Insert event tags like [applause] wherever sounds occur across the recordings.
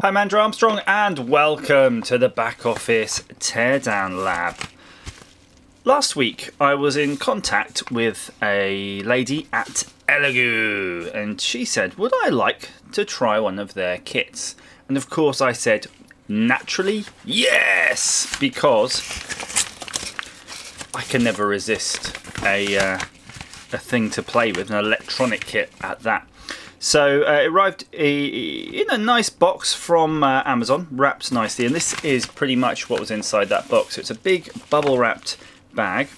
Hi, I'm Andrew Armstrong, and welcome to the Back Office Teardown Lab. Last week, I was in contact with a lady at Elegoo, and she said, Would I like to try one of their kits? And of course, I said, Naturally, yes! Because I can never resist a, uh, a thing to play with, an electronic kit at that. So uh, it arrived in a nice box from uh, Amazon, wrapped nicely, and this is pretty much what was inside that box. It's a big bubble wrapped bag,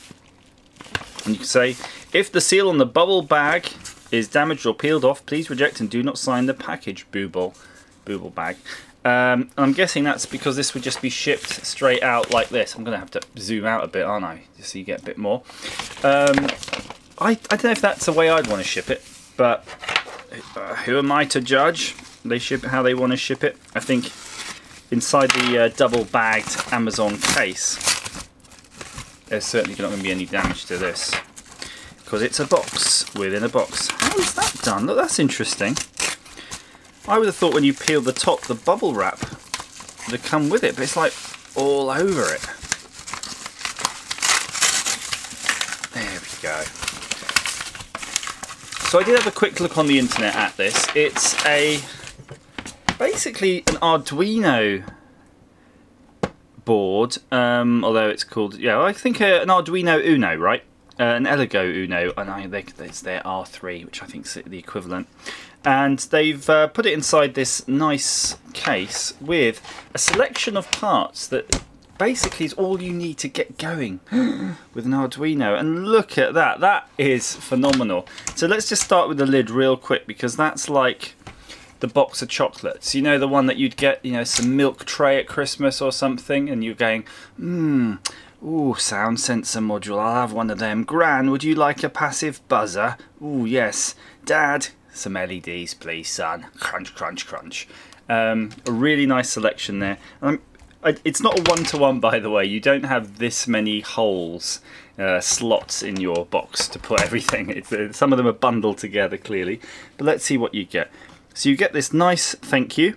and you can say, if the seal on the bubble bag is damaged or peeled off, please reject and do not sign the package, Booble, Booble bag. Um, I'm guessing that's because this would just be shipped straight out like this. I'm going to have to zoom out a bit, aren't I, just so you get a bit more. Um, I, I don't know if that's the way I'd want to ship it, but uh, who am I to judge? They ship how they want to ship it. I think inside the uh, double bagged Amazon case, there's certainly not going to be any damage to this because it's a box within a box. How is that done? Look, that's interesting. I would have thought when you peel the top, the bubble wrap would have come with it, but it's like all over it. There we go. So I did have a quick look on the internet at this. It's a basically an Arduino board, um, although it's called yeah, I think uh, an Arduino Uno, right? Uh, an Elegoo Uno, and I think it's their R3, which I think is the equivalent. And they've uh, put it inside this nice case with a selection of parts that basically is all you need to get going [gasps] with an Arduino. And look at that, that is phenomenal. So let's just start with the lid real quick because that's like the box of chocolates. You know, the one that you'd get, you know, some milk tray at Christmas or something, and you're going, mmm, ooh, sound sensor module, I'll have one of them. Gran, would you like a passive buzzer? Ooh, yes. Dad, some LEDs, please, son. Crunch, crunch, crunch. Um, a really nice selection there. Um, it's not a one-to-one by the way. You don't have this many holes uh, slots in your box to put [laughs] everything. Uh, some of them are bundled together clearly. But let's see what you get. So you get this nice thank you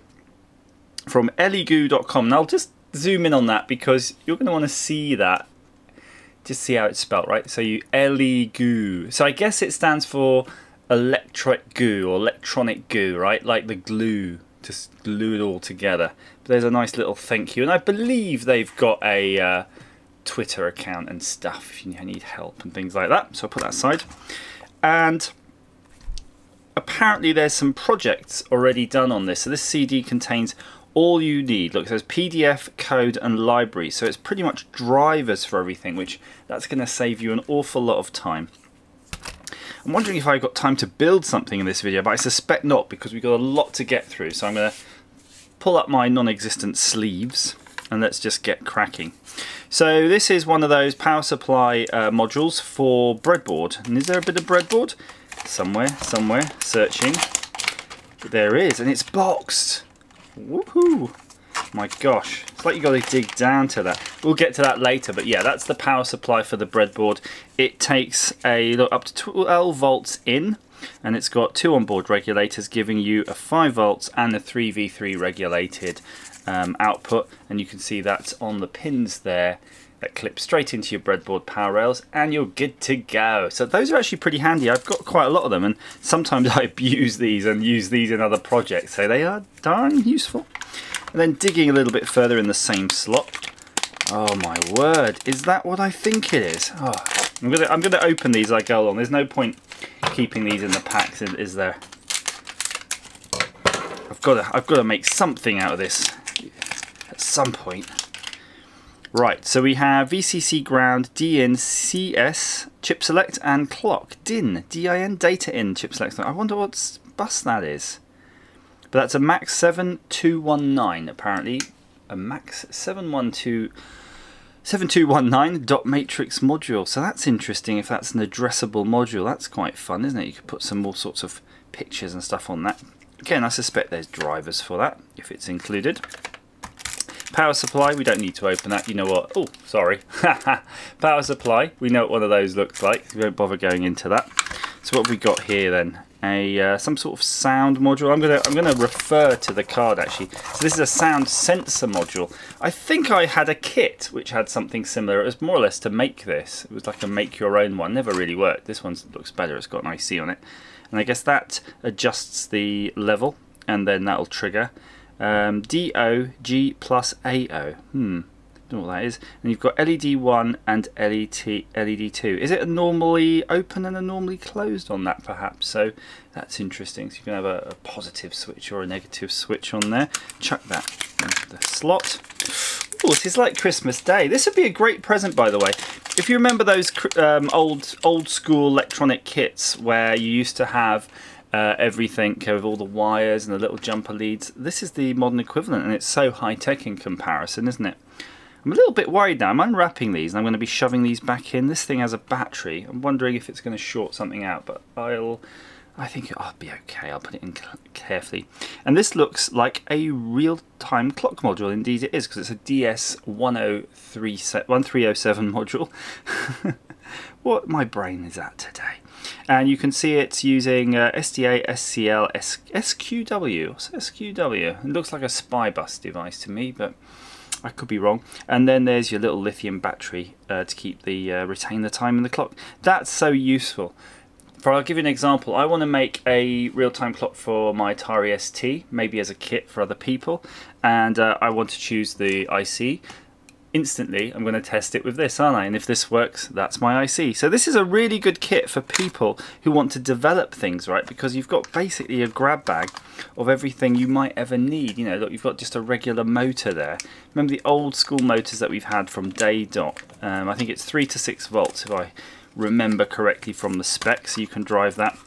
from elegoo.com now I'll just zoom in on that because you're going to want to see that. Just see how it's spelled right? So you elegoo so I guess it stands for electric goo or electronic goo right? Like the glue just glue it all together. But there's a nice little thank you, and I believe they've got a uh, Twitter account and stuff if you need help and things like that. So I'll put that aside. And apparently there's some projects already done on this. So this CD contains all you need. Look, it says PDF, code, and library. So it's pretty much drivers for everything, which that's going to save you an awful lot of time. I'm wondering if I've got time to build something in this video, but I suspect not because we've got a lot to get through. So I'm going to pull up my non-existent sleeves and let's just get cracking. So this is one of those power supply uh, modules for breadboard. And is there a bit of breadboard? Somewhere, somewhere, searching. There is, and it's boxed. Woohoo! My gosh, it's like you got to dig down to that. We'll get to that later, but yeah, that's the power supply for the breadboard. It takes a look up to 12 volts in, and it's got two onboard regulators giving you a 5 volts and a 3v3 regulated um, output, and you can see that's on the pins there that clip straight into your breadboard power rails and you're good to go. So those are actually pretty handy. I've got quite a lot of them and sometimes [laughs] I abuse these and use these in other projects so they are darn useful. And then digging a little bit further in the same slot. Oh my word, is that what I think it is? Oh, I'm gonna I'm gonna open these as I go along. There's no point keeping these in the packs, is there? I've got to I've got to make something out of this at some point. Right, so we have VCC ground, DIN, CS, chip select, and clock. DIN, DIN, data in, chip select. I wonder what bus that is. But that's a Max 7219 apparently. A Max 712 7219 dot matrix module. So that's interesting if that's an addressable module. That's quite fun, isn't it? You could put some more sorts of pictures and stuff on that. Again, I suspect there's drivers for that if it's included. Power supply, we don't need to open that. You know what? Oh, sorry. [laughs] Power supply, we know what one of those looks like. We won't bother going into that. So what have we got here then? A uh, some sort of sound module. I'm gonna I'm gonna refer to the card actually. So this is a sound sensor module. I think I had a kit which had something similar. It was more or less to make this. It was like a make your own one. Never really worked. This one looks better. It's got an IC on it, and I guess that adjusts the level, and then that'll trigger. Um, plus AO. Hmm don't know what that is. And you've got LED 1 and LED, LED 2. Is it normally open and a normally closed on that perhaps? So that's interesting. So you can have a, a positive switch or a negative switch on there. Chuck that into the slot. Oh, it is like Christmas Day. This would be a great present, by the way. If you remember those um, old old school electronic kits where you used to have uh, everything with all the wires and the little jumper leads, this is the modern equivalent, and it's so high tech in comparison, isn't it? I'm a little bit worried now. I'm unwrapping these and I'm going to be shoving these back in. This thing has a battery. I'm wondering if it's going to short something out, but I'll... I think it'll be okay. I'll put it in carefully. And this looks like a real-time clock module. Indeed it is, because it's a DS1307 module. [laughs] what my brain is at today. And you can see it's using uh, SDA, SCL, S SQW. What's SQW? It looks like a SPI bus device to me, but I could be wrong. And then there's your little lithium battery uh, to keep the uh, retain the time in the clock. That's so useful. For I'll give you an example. I want to make a real-time clock for my Atari ST, maybe as a kit for other people, and uh, I want to choose the IC instantly I'm going to test it with this aren't I? And if this works that's my IC so this is a really good kit for people who want to develop things right? Because you've got basically a grab bag of everything you might ever need. You know look you've got just a regular motor there. Remember the old school motors that we've had from Day Dot? Um, I think it's 3 to 6 volts if I remember correctly from the specs so you can drive that.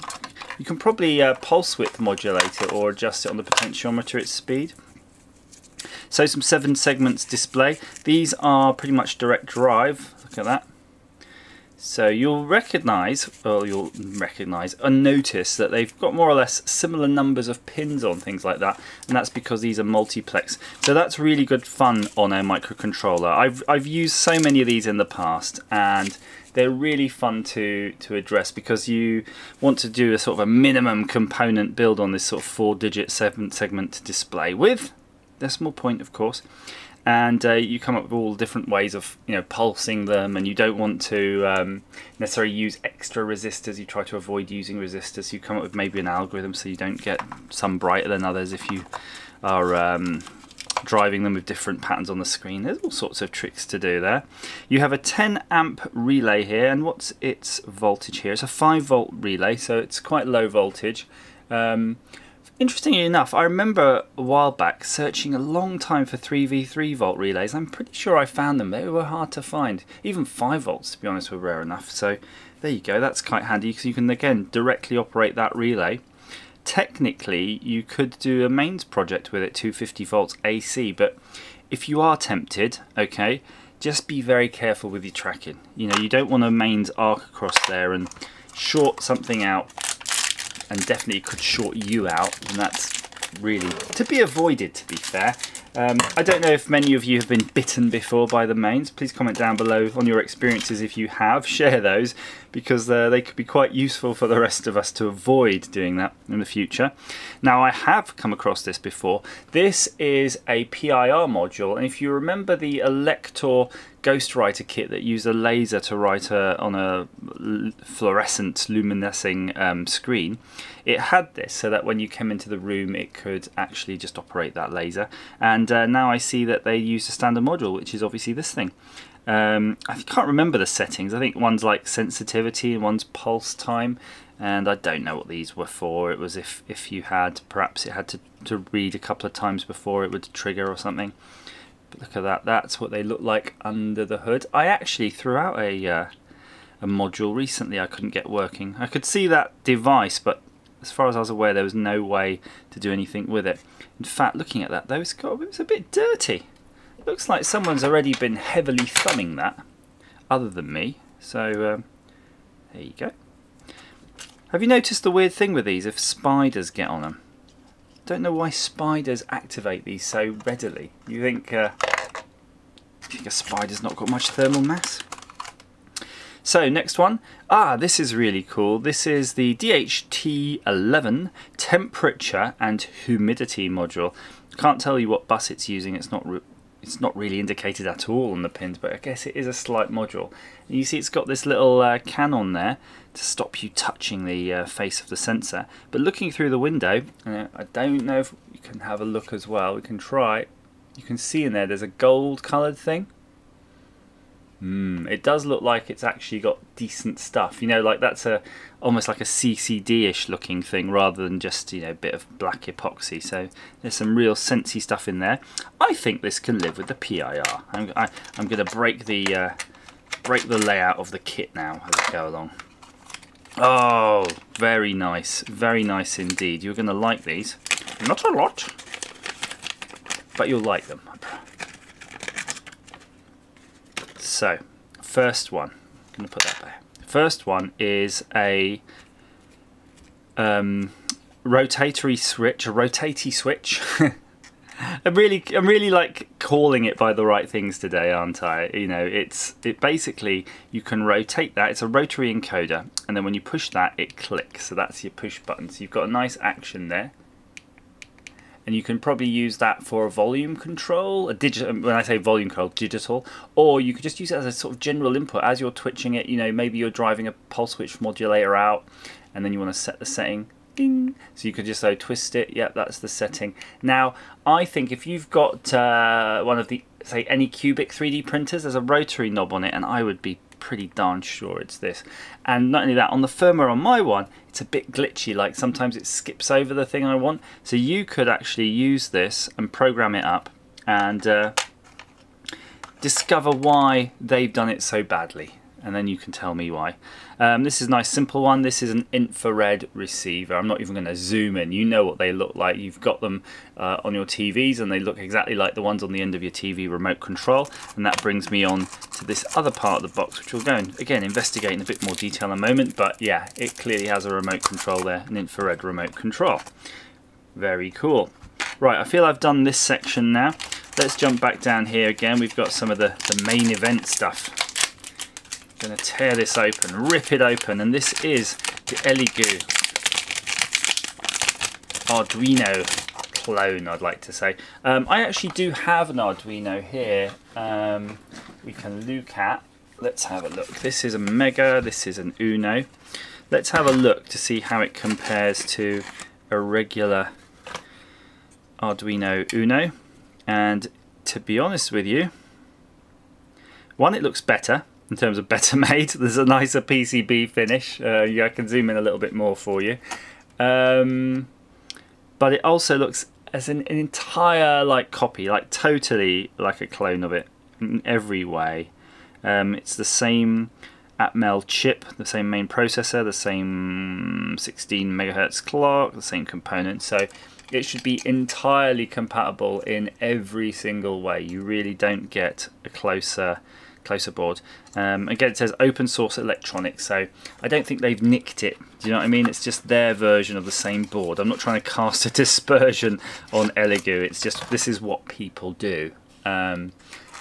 You can probably uh, pulse width modulate it or adjust it on the potentiometer its speed so some seven segments display. These are pretty much direct drive. Look at that. So you'll recognise, or you'll recognise and notice that they've got more or less similar numbers of pins on things like that, and that's because these are multiplex. So that's really good fun on a microcontroller. I've I've used so many of these in the past, and they're really fun to to address because you want to do a sort of a minimum component build on this sort of four-digit seven segment display with decimal point of course. And uh, you come up with all different ways of you know pulsing them and you don't want to um, necessarily use extra resistors. You try to avoid using resistors. You come up with maybe an algorithm so you don't get some brighter than others if you are um, driving them with different patterns on the screen. There's all sorts of tricks to do there. You have a 10 amp relay here and what's its voltage here? It's a 5 volt relay so it's quite low voltage. Um, Interestingly enough, I remember a while back searching a long time for 3v3 volt relays. I'm pretty sure I found them. They were hard to find. Even 5 volts, to be honest, were rare enough. So there you go. That's quite handy because you can, again, directly operate that relay. Technically, you could do a mains project with it, 250 volts AC, but if you are tempted, okay, just be very careful with your tracking. You know, you don't want a mains arc across there and short something out and definitely could short you out and that's really to be avoided to be fair um, I don't know if many of you have been bitten before by the mains. Please comment down below on your experiences if you have. [laughs] Share those because uh, they could be quite useful for the rest of us to avoid doing that in the future. Now I have come across this before. This is a PIR module and if you remember the Elektor Ghostwriter kit that used a laser to write a, on a fluorescent luminescing um, screen, it had this so that when you came into the room it could actually just operate that laser. And uh, now I see that they use a standard module, which is obviously this thing. Um, I can't remember the settings. I think one's like sensitivity and one's pulse time. And I don't know what these were for. It was if, if you had, perhaps it had to, to read a couple of times before it would trigger or something. But look at that, that's what they look like under the hood. I actually threw out a, uh, a module recently I couldn't get working. I could see that device, but as far as I was aware, there was no way to do anything with it. In fact, looking at that, though, it's got, it was a bit dirty. It looks like someone's already been heavily thumbing that, other than me. So, um, there you go. Have you noticed the weird thing with these if spiders get on them? Don't know why spiders activate these so readily. You think, uh, you think a spider's not got much thermal mass? So next one, ah, this is really cool. This is the DHT11 temperature and humidity module. Can't tell you what bus it's using. It's not it's not really indicated at all on the pins, but I guess it is a slight module. And you see it's got this little uh, can on there to stop you touching the uh, face of the sensor. But looking through the window, uh, I don't know if you can have a look as well. We can try. You can see in there there's a gold coloured thing. Mm, it does look like it's actually got decent stuff. You know, like that's a almost like a CCD-ish looking thing rather than just you know a bit of black epoxy. So there's some real sensy stuff in there. I think this can live with the PIR. I'm i am going to break the uh, break the layout of the kit now as I go along. Oh, very nice, very nice indeed. You're going to like these. Not a lot, but you'll like them. So, first one, I'm going to put that there. First one is a um, rotatory switch, a rotatey switch. [laughs] I'm really, I'm really like calling it by the right things today, aren't I? You know, it's it basically you can rotate that. It's a rotary encoder, and then when you push that, it clicks. So that's your push button. So you've got a nice action there and you can probably use that for a volume control, a digital. When I say volume control, digital, or you could just use it as a sort of general input as you're twitching it. You know, maybe you're driving a pulse width modulator out, and then you want to set the setting. Ding. So you could just so twist it. Yep, that's the setting. Now, I think if you've got uh, one of the say Anycubic 3D printers, there's a rotary knob on it, and I would be pretty darn sure it's this. And not only that, on the firmware on my one, it's a bit glitchy, like sometimes it skips over the thing I want. So you could actually use this and program it up and uh, discover why they've done it so badly and then you can tell me why. Um, this is a nice simple one. This is an infrared receiver. I'm not even going to zoom in. You know what they look like. You've got them uh, on your TVs and they look exactly like the ones on the end of your TV remote control. And that brings me on to this other part of the box, which we'll go and again investigate in a bit more detail in a moment. But yeah, it clearly has a remote control there, an infrared remote control. Very cool. Right, I feel I've done this section now. Let's jump back down here again. We've got some of the, the main event stuff going to tear this open, rip it open, and this is the Elegoo Arduino clone, I'd like to say. Um, I actually do have an Arduino here um, we can look at. Let's have a look. This is a Mega, this is an Uno. Let's have a look to see how it compares to a regular Arduino Uno. And to be honest with you, one, it looks better in terms of better [laughs] made. There's a nicer PCB finish. Uh, yeah, I can zoom in a little bit more for you. Um, but it also looks as an, an, entire like copy, like totally like a clone of it in every way. Um, it's the same Atmel chip, the same main processor, the same 16 megahertz clock, the same components. So it should be entirely compatible in every single way. You really don't get a closer closer board. Um, again, it says open source electronics, so I don't think they've nicked it. Do you know what I mean? It's just their version of the same board. I'm not trying to cast a [laughs] dispersion on Elegoo. It's just this is what people do. Um,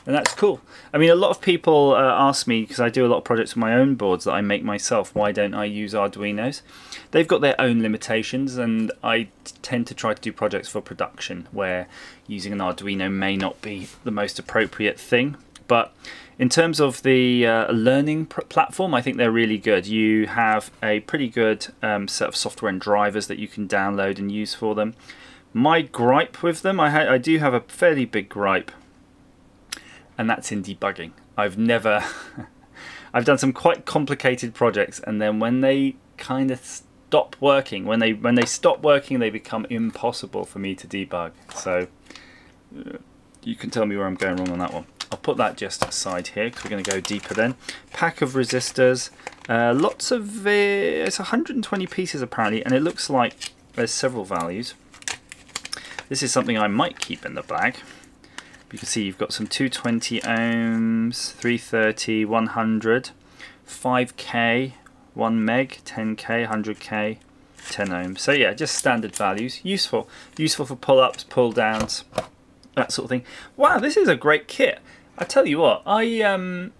and that's cool. I mean, a lot of people uh, ask me, because I do a lot of projects with my own boards that I make myself, why don't I use Arduinos? They've got their own limitations, and I tend to try to do projects for production where using an Arduino may not be the most appropriate thing. But in terms of the uh, learning platform, I think they're really good. You have a pretty good um, set of software and drivers that you can download and use for them. My gripe with them, I, I do have a fairly big gripe, and that's in debugging. I've never, [laughs] I've done some quite complicated projects, and then when they kind of stop working, when they when they stop working, they become impossible for me to debug. So uh, you can tell me where I'm going wrong on that one. I'll put that just aside here because we're going to go deeper then. Pack of resistors, uh, lots of, uh, it's 120 pieces apparently and it looks like there's several values. This is something I might keep in the bag. You can see you've got some 220 ohms, 330, 100, 5k, 1 meg, 10k, 100k, 10 ohms. So yeah, just standard values. Useful. Useful for pull-ups, pull-downs, that sort of thing. Wow, this is a great kit. I tell you what, I um,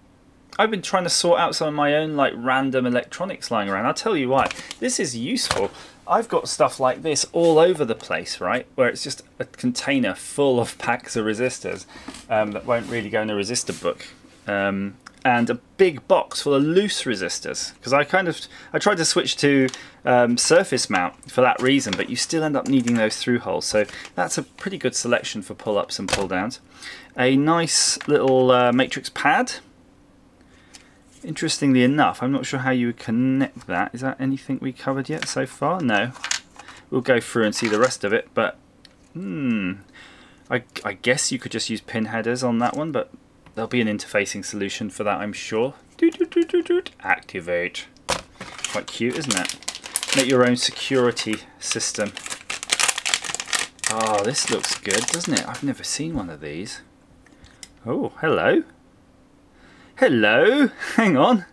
I've been trying to sort out some of my own like random electronics lying around. I'll tell you why. This is useful. I've got stuff like this all over the place, right? Where it's just a container full of packs of resistors um, that won't really go in a resistor book. Um, and a big box full of loose resistors because I kind of I tried to switch to um, surface mount for that reason but you still end up needing those through holes. So that's a pretty good selection for pull-ups and pull-downs. A nice little uh, matrix pad. Interestingly enough I'm not sure how you would connect that. Is that anything we covered yet so far? No. We'll go through and see the rest of it but hmm. I, I guess you could just use pin headers on that one but There'll be an interfacing solution for that, I'm sure. Activate. Quite cute, isn't it? Make your own security system. Oh, this looks good, doesn't it? I've never seen one of these. Oh, hello. Hello. [laughs] Hang on.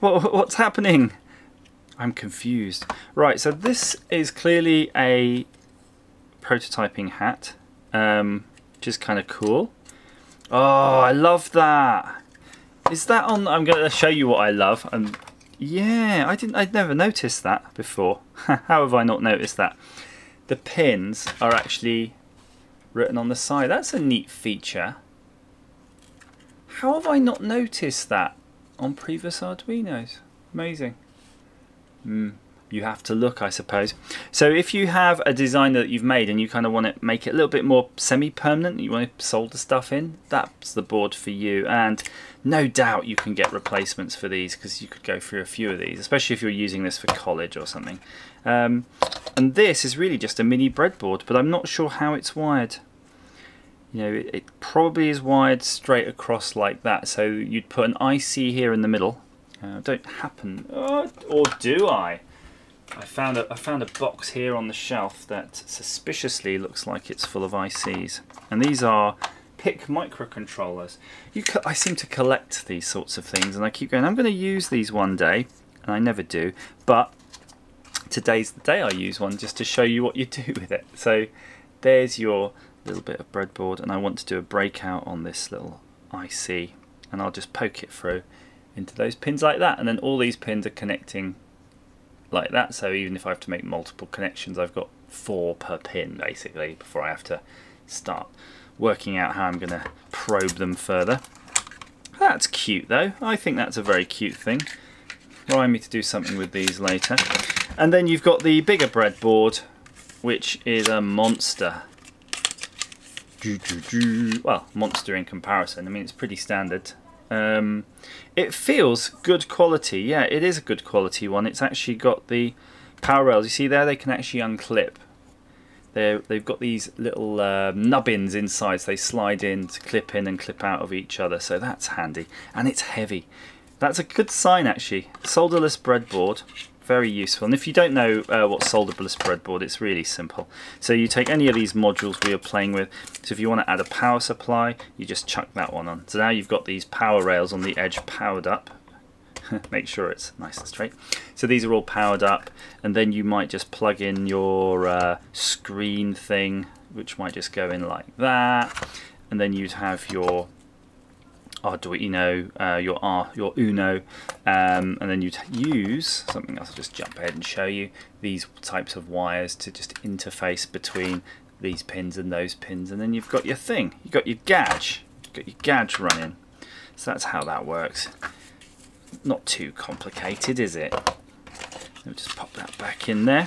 What, what's happening? I'm confused. Right, so this is clearly a prototyping hat, um, which is kind of cool. Oh, I love that. Is that on? I'm going to show you what I love. And yeah, I didn't. I'd never noticed that before. [laughs] How have I not noticed that? The pins are actually written on the side. That's a neat feature. How have I not noticed that on previous Arduinos? Amazing. Hmm you have to look I suppose. So if you have a design that you've made and you kind of want to make it a little bit more semi-permanent, you want to solder stuff in, that's the board for you and no doubt you can get replacements for these because you could go through a few of these, especially if you're using this for college or something. Um, and this is really just a mini breadboard but I'm not sure how it's wired. You know, it, it probably is wired straight across like that so you'd put an IC here in the middle uh, don't happen, oh, or do I? I found a I found a box here on the shelf that suspiciously looks like it's full of ICs, and these are PIC microcontrollers. You I seem to collect these sorts of things, and I keep going. I'm going to use these one day, and I never do. But today's the day I use one just to show you what you do with it. So there's your little bit of breadboard, and I want to do a breakout on this little IC, and I'll just poke it through into those pins like that, and then all these pins are connecting like that so even if I have to make multiple connections I've got four per pin basically before I have to start working out how I'm going to probe them further. That's cute though, I think that's a very cute thing. Remind me to do something with these later. And then you've got the bigger breadboard which is a monster. Well, monster in comparison, I mean it's pretty standard. Um, it feels good quality. Yeah, it is a good quality one. It's actually got the power rails. You see there, they can actually unclip. they they've got these little uh, nubbins inside, so they slide in to clip in and clip out of each other. So that's handy, and it's heavy. That's a good sign actually. Solderless breadboard very useful. And if you don't know uh, what solderless breadboard, it's really simple. So you take any of these modules we are playing with. So if you want to add a power supply, you just chuck that one on. So now you've got these power rails on the edge powered up. [laughs] Make sure it's nice and straight. So these are all powered up, and then you might just plug in your uh, screen thing, which might just go in like that. And then you'd have your Arduino, uh, your R, your Uno, um, and then you'd use something else. I'll just jump ahead and show you these types of wires to just interface between these pins and those pins, and then you've got your thing. You've got your gadge. You've got your gadge running. So that's how that works. Not too complicated, is it? Let me just pop that back in there.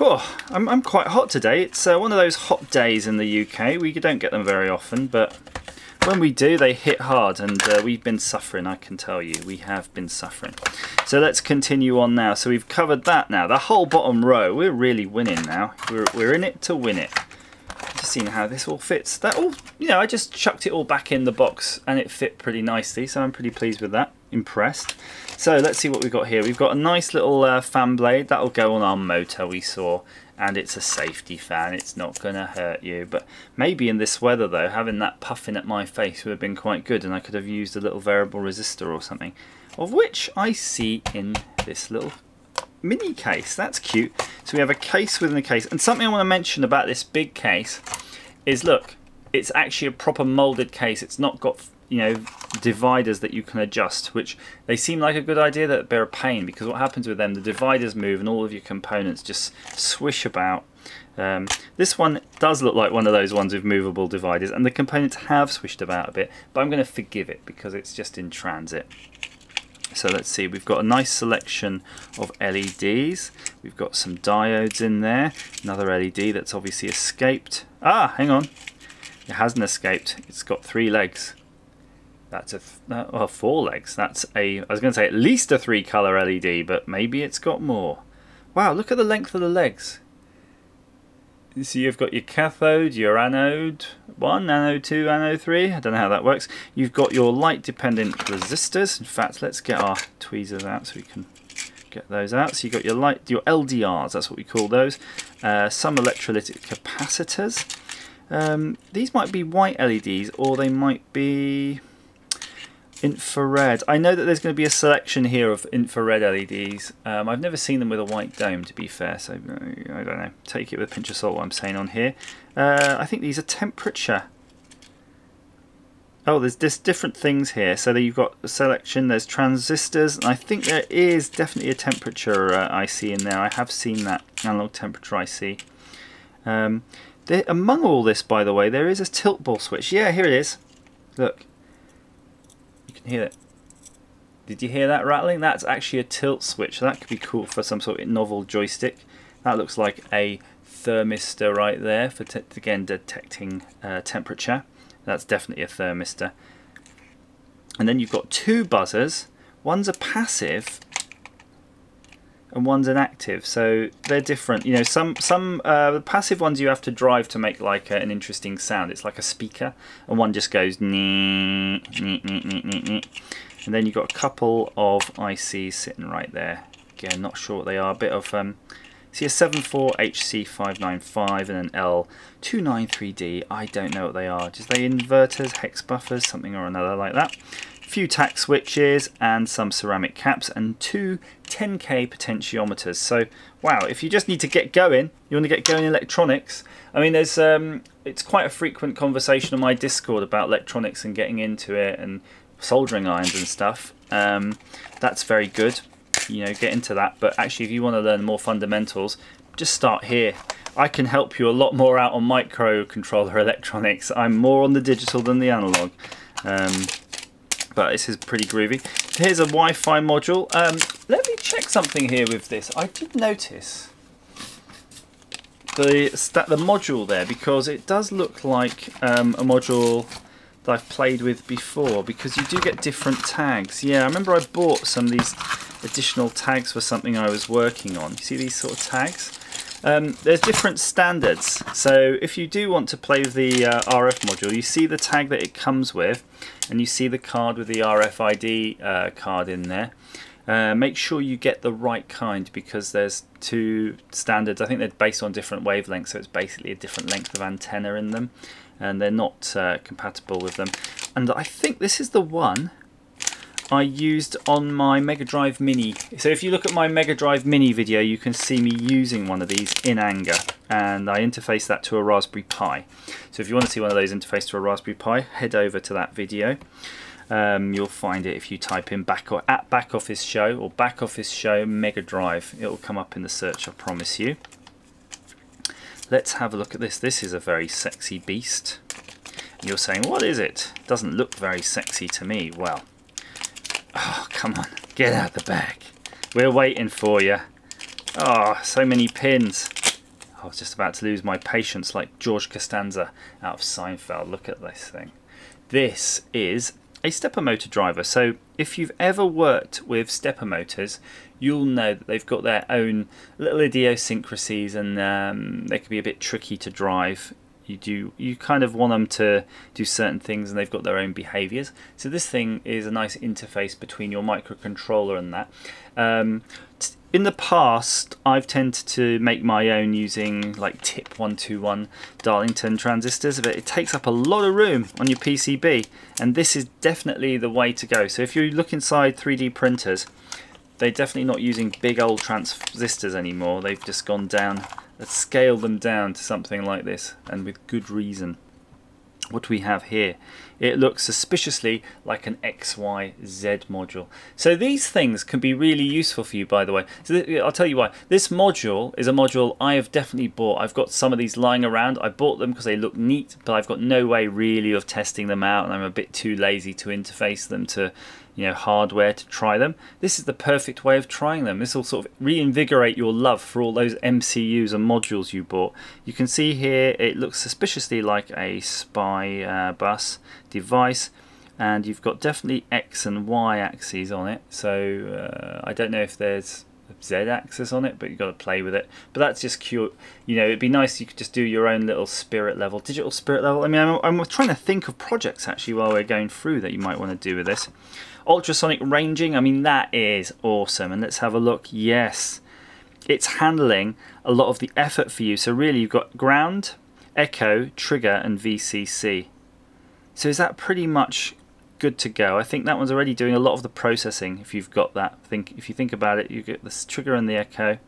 Oh, I'm, I'm quite hot today. It's uh, one of those hot days in the UK. We don't get them very often, but when we do, they hit hard, and uh, we've been suffering, I can tell you. We have been suffering. So let's continue on now. So we've covered that now. The whole bottom row, we're really winning now. We're, we're in it to win it. Just seeing how this all fits. That all, you know, I just chucked it all back in the box, and it fit pretty nicely, so I'm pretty pleased with that. Impressed. So let's see what we've got here. We've got a nice little uh, fan blade. That'll go on our motor we saw and it's a safety fan it's not gonna hurt you. But maybe in this weather though having that puffing at my face would have been quite good and I could have used a little variable resistor or something of which I see in this little mini case. That's cute. So we have a case within a case and something I want to mention about this big case is look it's actually a proper molded case. It's not got you know dividers that you can adjust, which they seem like a good idea that they're a pain because what happens with them, the dividers move and all of your components just swish about. Um, this one does look like one of those ones with movable dividers and the components have swished about a bit, but I'm going to forgive it because it's just in transit. So let's see, we've got a nice selection of LEDs. We've got some diodes in there. Another LED that's obviously escaped. Ah, hang on. It hasn't escaped. It's got three legs. That's a, uh, well, four legs. That's a, I was going to say at least a three color LED, but maybe it's got more. Wow, look at the length of the legs. So you've got your cathode, your anode 1, anode 2, anode 3. I don't know how that works. You've got your light dependent resistors. In fact, let's get our tweezers out so we can get those out. So you've got your light, your LDRs, that's what we call those. Uh, some electrolytic capacitors. Um, these might be white LEDs or they might be infrared. I know that there's going to be a selection here of infrared LEDs. Um, I've never seen them with a white dome, to be fair, so uh, I don't know. Take it with a pinch of salt what I'm saying on here. Uh, I think these are temperature. Oh, there's just different things here. So you've got a selection, there's transistors, and I think there is definitely a temperature uh, IC in there. I have seen that, analog temperature IC. Um, there, among all this, by the way, there is a tilt ball switch. Yeah, here it is. Look, hear it. Did you hear that rattling? That's actually a tilt switch. that could be cool for some sort of novel joystick. That looks like a thermistor right there for again detecting uh, temperature. That's definitely a thermistor. And then you've got two buzzers. One's a passive and one's an active. So they're different. You know, some some uh, passive ones you have to drive to make like a, an interesting sound. It's like a speaker, and one just goes nee, nee, nee, nee, nee, nee. And then you've got a couple of ICs sitting right there. Again, not sure what they are. A bit of um, see a 74HC595 and an L293D. I don't know what they are. Just they inverters, hex buffers, something or another like that few tack switches and some ceramic caps and two 10k potentiometers. So wow if you just need to get going you want to get going in electronics I mean there's um, it's quite a frequent conversation on my discord about electronics and getting into it and soldering irons and stuff. Um, that's very good you know get into that. But actually if you want to learn more fundamentals just start here. I can help you a lot more out on microcontroller [laughs] electronics. I'm more on the digital than the analog. Um, but this is pretty groovy. Here's a Wi-Fi module. Um, let me check something here with this. I did notice the the module there because it does look like um, a module that I've played with before because you do get different tags. Yeah, I remember I bought some of these additional tags for something I was working on. You see these sort of tags? Um, there's different standards. So if you do want to play the uh, RF module, you see the tag that it comes with and you see the card with the RFID uh, card in there. Uh, make sure you get the right kind because there's two standards. I think they're based on different wavelengths, so it's basically a different length of antenna in them, and they're not uh, compatible with them. And I think this is the one I used on my Mega Drive Mini. So if you look at my Mega Drive Mini video, you can see me using one of these in anger, and I interface that to a Raspberry Pi. So if you want to see one of those interfaced to a Raspberry Pi, head over to that video. Um, you'll find it if you type in back or at back office show or back office show Mega Drive. It will come up in the search, I promise you. Let's have a look at this. This is a very sexy beast. you're saying, what is it? Doesn't look very sexy to me. Well, Oh, come on. Get out the bag. We're waiting for you. Oh, so many pins. I was just about to lose my patience like George Costanza out of Seinfeld. Look at this thing. This is a stepper motor driver. So if you've ever worked with stepper motors, you'll know that they've got their own little idiosyncrasies and um, they can be a bit tricky to drive you do you kind of want them to do certain things and they've got their own behaviors. So this thing is a nice interface between your microcontroller and that. Um, in the past I've tended to make my own using like TIP 121 Darlington transistors but it takes up a lot of room on your PCB and this is definitely the way to go. So if you look inside 3D printers they're definitely not using big old transistors anymore they've just gone down Let's scale them down to something like this, and with good reason. what do we have here? It looks suspiciously like an XYZ module. So these things can be really useful for you, by the way. So I'll tell you why. This module is a module I have definitely bought. I've got some of these lying around. I bought them because they look neat, but I've got no way really of testing them out, and I'm a bit too lazy to interface them to you know hardware to try them this is the perfect way of trying them this will sort of reinvigorate your love for all those MCUs and modules you bought you can see here it looks suspiciously like a SPI uh, bus device and you've got definitely X and Y axes on it so uh, I don't know if there's Z axis on it, but you've got to play with it. But that's just cute. You know, it'd be nice you could just do your own little spirit level, digital spirit level. I mean, I'm, I'm trying to think of projects actually while we're going through that you might want to do with this. Ultrasonic ranging, I mean, that is awesome. And let's have a look. Yes, it's handling a lot of the effort for you. So really, you've got ground, echo, trigger, and VCC. So is that pretty much good to go? I think that one's already doing a lot of the processing. If you've got that, think if you think about it, you get the trigger and the echo.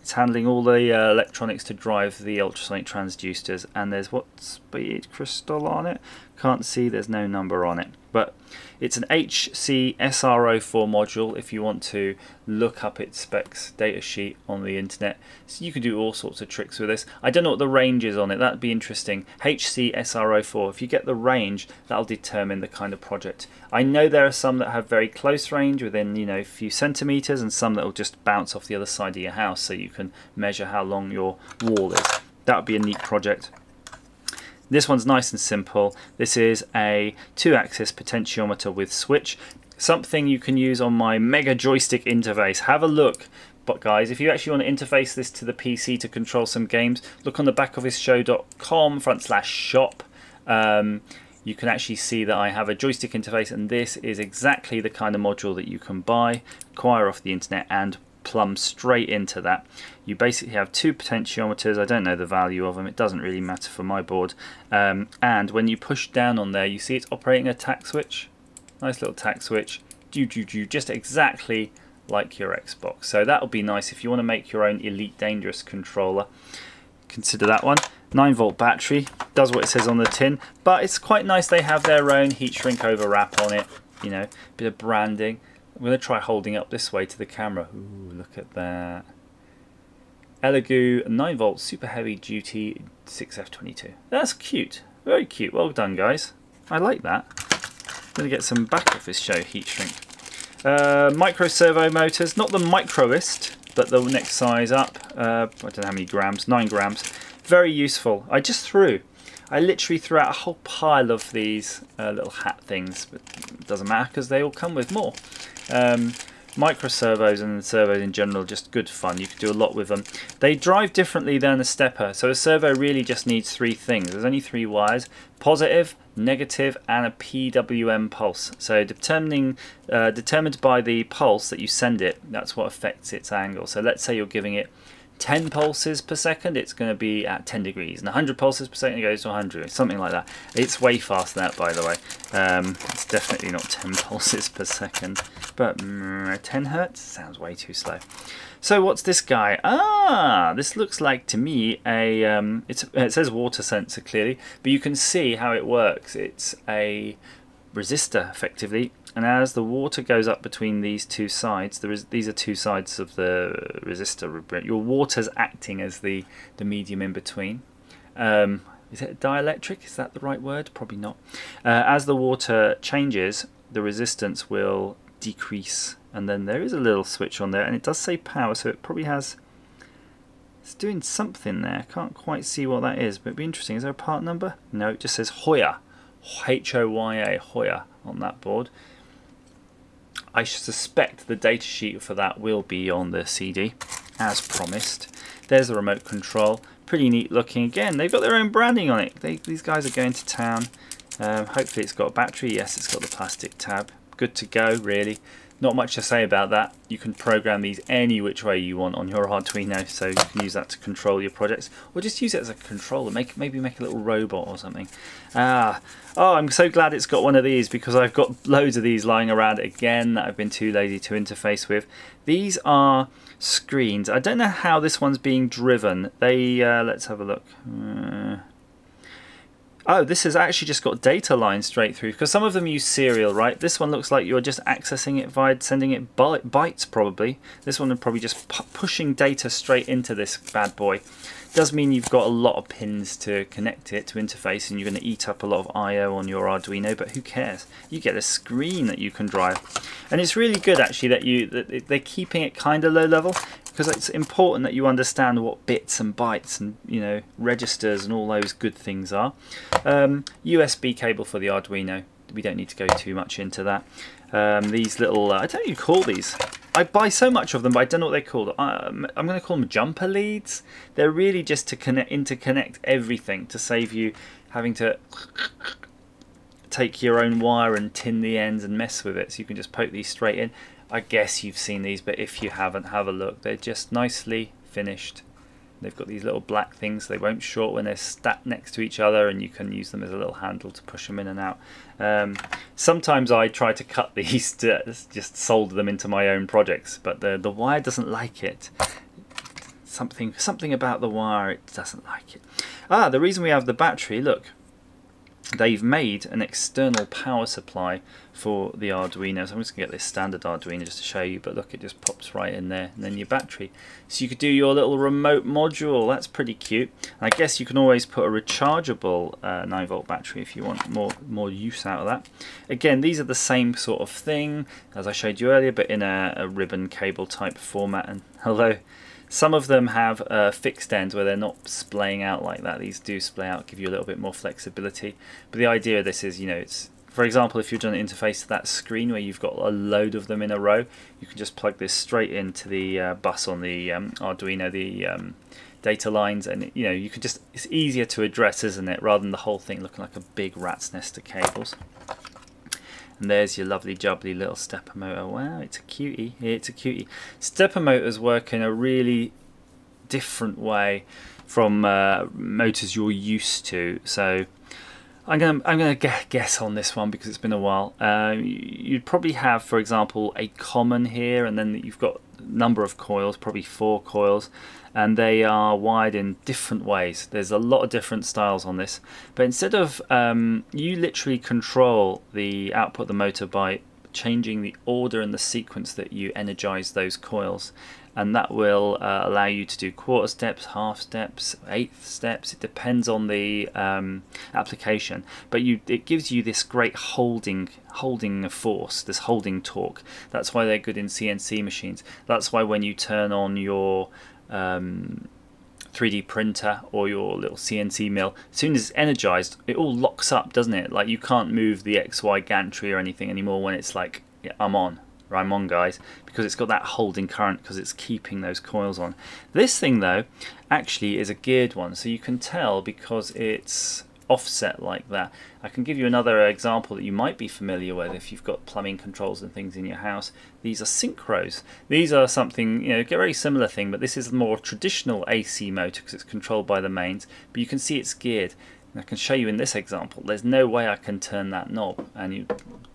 It's handling all the uh, electronics to drive the ultrasonic transducers, and there's what speed crystal on it. Can't see. There's no number on it, but it's an HC SR04 module if you want to look up its specs data sheet on the internet. So you can do all sorts of tricks with this. I don't know what the range is on it, that'd be interesting. HC SR04, if you get the range, that'll determine the kind of project. I know there are some that have very close range within you know a few centimeters and some that will just bounce off the other side of your house so you can measure how long your wall is. That would be a neat project. This one's nice and simple. This is a two-axis potentiometer with switch. Something you can use on my Mega Joystick interface. Have a look. But guys, if you actually want to interface this to the PC to control some games, look on the back of backofficeshow.com front slash shop. Um, you can actually see that I have a joystick interface and this is exactly the kind of module that you can buy, acquire off the internet and plumb straight into that. You basically have two potentiometers, I don't know the value of them, it doesn't really matter for my board. Um, and when you push down on there, you see it's operating a tack switch. Nice little tack switch, do do do, just exactly like your Xbox. So that'll be nice if you want to make your own Elite Dangerous controller. Consider that one. 9 volt battery, does what it says on the tin, but it's quite nice they have their own heat shrink over wrap on it, you know, bit of branding. I'm going to try holding up this way to the camera. Ooh, look at that. Elegoo 9 volt super heavy duty 6F22. That's cute. Very cute. Well done, guys. I like that. I'm going to get some back office show heat shrink. Uh, micro servo motors, not the microest, but the next size up. Uh, I don't know how many grams, 9 grams. Very useful. I just threw. I literally threw out a whole pile of these uh, little hat things, but it doesn't matter because they all come with more. Um, micro servos and servos in general just good fun. You can do a lot with them they drive differently than a stepper so a servo really just needs three things. There's only three wires positive negative and a PWM pulse. So determining uh, determined by the pulse that you send it that's what affects its angle. So let's say you're giving it 10 pulses per second, it's going to be at 10 degrees. And 100 pulses per second, it goes to 100, something like that. It's way faster than that, by the way. Um, it's definitely not 10 [laughs] pulses per second. But mm, 10 hertz sounds way too slow. So what's this guy? Ah, this looks like to me a, um, it says water sensor clearly, but you can see how it works. It's a resistor effectively and as the water goes up between these two sides, there is, these are two sides of the resistor. Your water's acting as the, the medium in between. Um, is it dielectric? Is that the right word? Probably not. Uh, as the water changes, the resistance will decrease. And then there is a little switch on there, and it does say power, so it probably has... It's doing something there. Can't quite see what that is, but it'd be interesting. Is there a part number? No, it just says Hoya. H-O-Y-A, Hoya on that board. I suspect the datasheet for that will be on the CD, as promised. There's the remote control. Pretty neat looking. Again, they've got their own branding on it. They, these guys are going to town. Um, hopefully it's got a battery. Yes, it's got the plastic tab. Good to go, really. Not much to say about that. You can program these any which way you want on your Arduino, so you can use that to control your projects, or just use it as a controller. Make maybe make a little robot or something. Ah, oh, I'm so glad it's got one of these because I've got loads of these lying around again that I've been too lazy to interface with. These are screens. I don't know how this one's being driven. They uh, let's have a look. Uh, Oh, this has actually just got data lines straight through because some of them use serial, right? This one looks like you're just accessing it via sending it bytes, probably. This one are probably just pushing data straight into this bad boy. Does mean you've got a lot of pins to connect it to interface, and you're going to eat up a lot of I/O on your Arduino. But who cares? You get a screen that you can drive, and it's really good actually that you that they're keeping it kind of low level because it's important that you understand what bits and bytes and you know registers and all those good things are. Um, USB cable for the Arduino. We don't need to go too much into that. Um, these little, uh, I don't know you call these. I buy so much of them, but I don't know what they're called. Um, I'm going to call them jumper leads. They're really just to connect, interconnect everything to save you having to take your own wire and tin the ends and mess with it. So you can just poke these straight in. I guess you've seen these, but if you haven't, have a look. They're just nicely finished. They've got these little black things. They won't short when they're stacked next to each other, and you can use them as a little handle to push them in and out. Um, sometimes I try to cut [laughs] these to just solder them into my own projects, but the the wire doesn't like it. Something something about the wire it doesn't like it. Ah, the reason we have the battery. Look, they've made an external power supply for the Arduino. So I'm just going to get this standard Arduino just to show you, but look, it just pops right in there, and then your battery. So you could do your little remote module, that's pretty cute. And I guess you can always put a rechargeable uh, 9 volt battery if you want more, more use out of that. Again, these are the same sort of thing as I showed you earlier, but in a, a ribbon cable type format. And although some of them have uh, fixed ends where they're not splaying out like that. These do splay out, give you a little bit more flexibility. But the idea of this is, you know, it's for example, if you're doing an interface to that screen where you've got a load of them in a row, you can just plug this straight into the uh, bus on the um, Arduino, the um, data lines, and you know you can just it's easier to address, isn't it, rather than the whole thing looking like a big rat's nest of cables. And there's your lovely jubbly little stepper motor. Wow, it's a cutie. It's a cutie. Stepper motors work in a really different way from uh, motors you're used to. So I'm gonna I'm gonna guess on this one because it's been a while. Uh, you'd probably have, for example, a common here, and then you've got number of coils, probably four coils, and they are wired in different ways. There's a lot of different styles on this, but instead of um, you literally control the output of the motor by changing the order and the sequence that you energize those coils and that will uh, allow you to do quarter steps, half steps, eighth steps. It depends on the um, application, but you it gives you this great holding holding force, this holding torque. That's why they're good in CNC machines. That's why when you turn on your um, 3D printer or your little CNC mill, as soon as it's energized, it all locks up, doesn't it? Like you can't move the XY gantry or anything anymore when it's like, yeah, I'm on, or I'm on, guys, because it's got that holding current because it's keeping those coils on. This thing, though, actually is a geared one, so you can tell because it's offset like that. I can give you another example that you might be familiar with if you've got plumbing controls and things in your house. These are synchros. These are something, you know, a very similar thing, but this is a more traditional AC motor because it's controlled by the mains, but you can see it's geared. And I can show you in this example, there's no way I can turn that knob, and you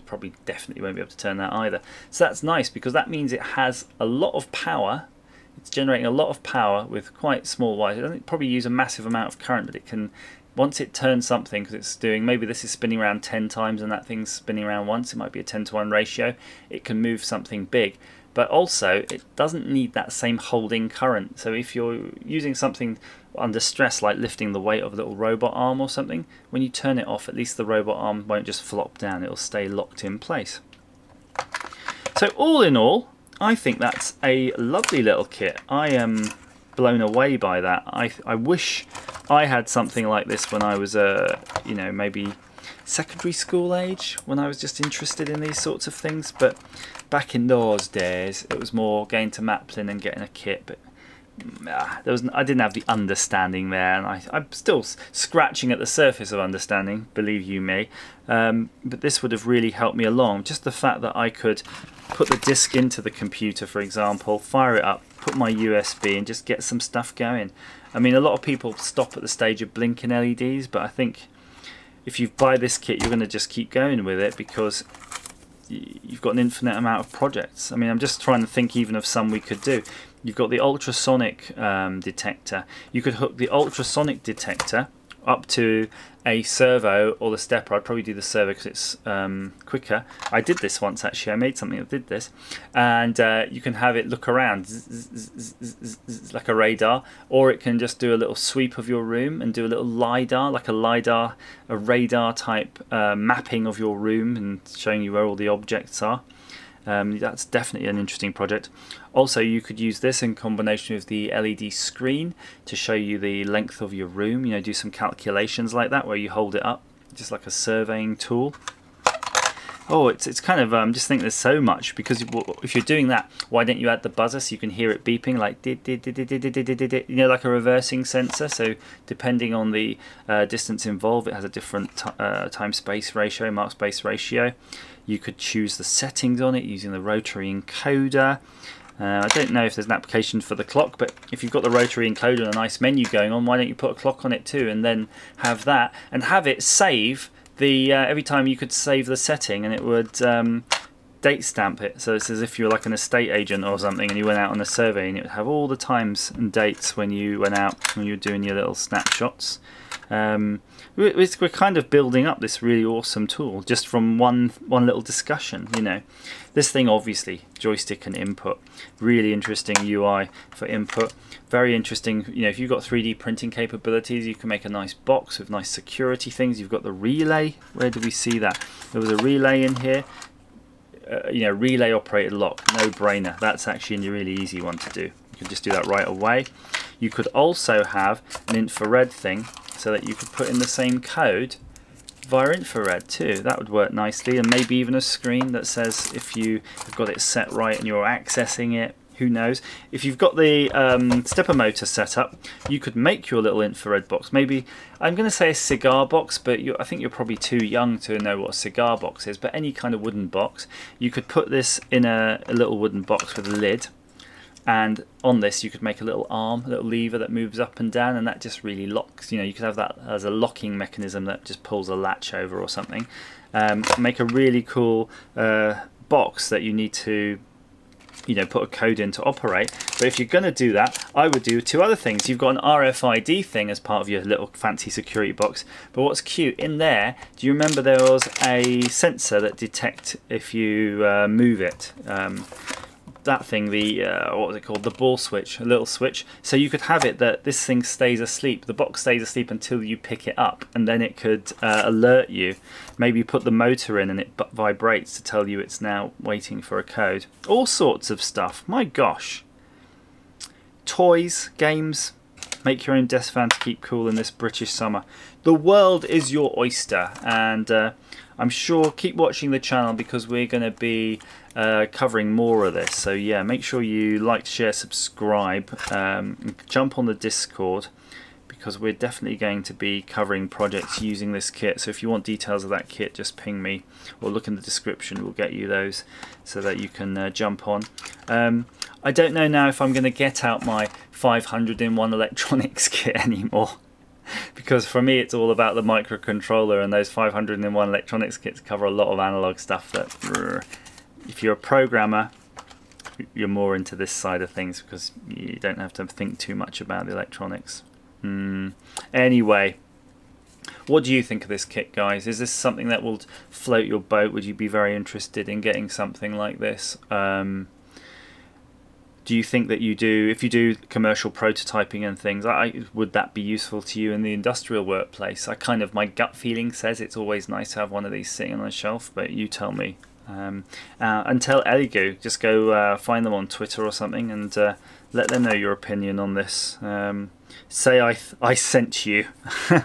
probably definitely won't be able to turn that either. So that's nice because that means it has a lot of power it's generating a lot of power with quite small wires. It doesn't probably use a massive amount of current, but it can once it turns something, because it's doing, maybe this is spinning around 10 times and that thing's spinning around once, it might be a 10 to 1 ratio, it can move something big. But also, it doesn't need that same holding current. So if you're using something under stress, like lifting the weight of a little robot arm or something, when you turn it off, at least the robot arm won't just flop down, it'll stay locked in place. So all in all, I think that's a lovely little kit. I am blown away by that. I, I wish I had something like this when I was, uh, you know, maybe secondary school age, when I was just interested in these sorts of things. But back in those days, it was more going to Maplin and getting a kit. But uh, there was, I didn't have the understanding there, and I, I'm still scratching at the surface of understanding, believe you me. Um, but this would have really helped me along. Just the fact that I could put the disk into the computer, for example, fire it up, put my USB, and just get some stuff going. I mean, a lot of people stop at the stage of blinking LEDs, but I think if you buy this kit, you're going to just keep going with it because you've got an infinite amount of projects. I mean, I'm just trying to think even of some we could do. You've got the ultrasonic um, detector. You could hook the ultrasonic detector up to a servo or the stepper. I'd probably do the servo because it's um, quicker. I did this once actually. I made something that did this, and uh, you can have it look around like a radar, or it can just do a little sweep of your room and do a little lidar, like a lidar, a radar type uh, mapping of your room and showing you where all the objects are. Um, that's definitely an interesting project. Also, you could use this in combination with the LED screen to show you the length of your room. You know, do some calculations like that where you hold it up, just like a surveying tool. Oh, it's it's kind of um, just think there's so much because if you're doing that, why don't you add the buzzer so you can hear it beeping like did did did did did did did did, you know like a reversing sensor. So depending on the uh, distance involved, it has a different uh, time space ratio, mark space ratio. You could choose the settings on it using the rotary encoder. Uh, I don't know if there's an application for the clock, but if you've got the rotary encoder and a nice menu going on, why don't you put a clock on it too and then have that and have it save the uh, every time you could save the setting and it would um, date stamp it. So it's as if you were like an estate agent or something and you went out on a survey and it would have all the times and dates when you went out when you were doing your little snapshots. Um, we're, kind of building up this really awesome tool just from one one little discussion you know. This thing obviously joystick and input. Really interesting UI for input. Very interesting you know if you've got 3d printing capabilities you can make a nice box with nice security things. You've got the relay. Where do we see that? There was a relay in here. Uh, you know relay operated lock. No brainer that's actually a really easy one to do you can just do that right away you could also have an infrared thing so that you could put in the same code via infrared too. That would work nicely and maybe even a screen that says if you have got it set right and you're accessing it who knows. If you've got the um, stepper motor set up, you could make your little infrared box. Maybe, I'm going to say a cigar box, but I think you're probably too young to know what a cigar box is, but any kind of wooden box. You could put this in a, a little wooden box with a lid, and on this you could make a little arm a little lever that moves up and down and that just really locks you know you could have that as a locking mechanism that just pulls a latch over or something. Um, make a really cool uh, box that you need to you know put a code in to operate. But if you're going to do that I would do two other things. You've got an RFID thing as part of your little fancy security box. But what's cute in there do you remember there was a sensor that detect if you uh, move it? Um, that thing, the uh, what was it called, the ball switch, a little switch. So you could have it that this thing stays asleep. The box stays asleep until you pick it up, and then it could uh, alert you. Maybe you put the motor in and it vibrates to tell you it's now waiting for a code. All sorts of stuff. My gosh. Toys, games. Make your own desk fan to keep cool in this British summer. The world is your oyster, and uh, I'm sure keep watching the channel because we're going to be uh, covering more of this. So yeah, make sure you like, share, subscribe, um, jump on the Discord because we're definitely going to be covering projects using this kit. So if you want details of that kit, just ping me or look in the description. We'll get you those so that you can uh, jump on. Um, I don't know now if I'm going to get out my 500 in one electronics [laughs] kit anymore [laughs] because for me it's all about the microcontroller and those 501 electronics kits cover a lot of analog stuff that if you're a programmer you're more into this side of things because you don't have to think too much about the electronics. Mm. anyway what do you think of this kit guys? Is this something that will float your boat? Would you be very interested in getting something like this? Um, do you think that you do if you do commercial prototyping and things I, would that be useful to you in the industrial workplace? I kind of my gut feeling says it's always nice to have one of these sitting on a shelf but you tell me. Um, uh, and tell Elegoo just go uh, find them on Twitter or something and uh, let them know your opinion on this. Um, say I, I sent you [laughs]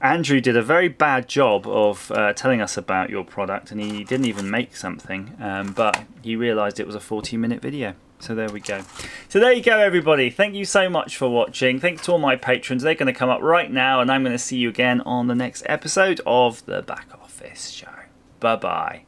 Andrew did a very bad job of uh, telling us about your product and he didn't even make something um, but he realized it was a 40 minute video. So there we go. So there you go everybody. Thank you so much for watching. Thanks to all my patrons. They're going to come up right now and I'm going to see you again on the next episode of the back office show. Bye bye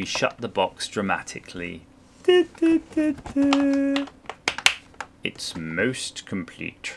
we shut the box dramatically. It's most complete.